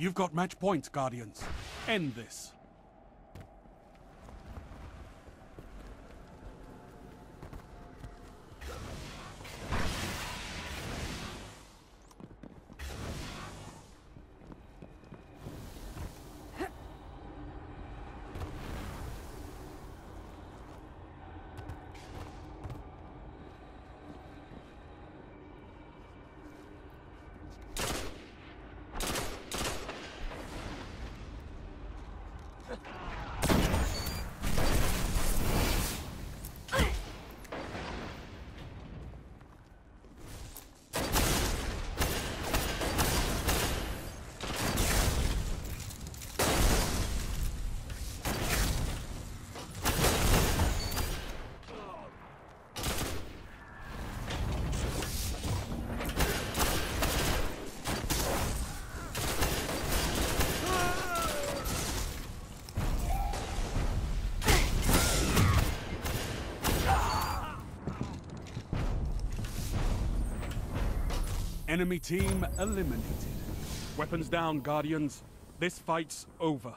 You've got match points, Guardians. End this. Ha ha ha! Enemy team eliminated. Weapons down, Guardians. This fight's over.